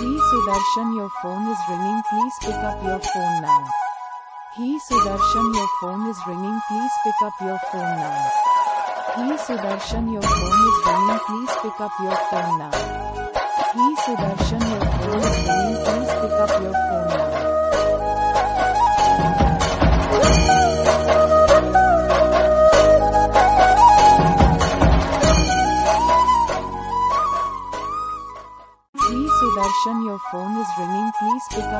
He Sudarshan, your phone is ringing. Please pick up your phone now. He Sudarshan, your phone is ringing. Please pick up your phone now. He Sudarshan, your phone is ringing. Please pick up your phone now. He Sudarshan, your phone is ringing. Please pick up your He Sudarshan, your phone is ringing. Please pick up.